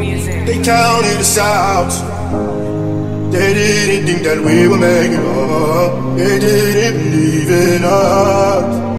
They counted us out. They didn't think that we were making love.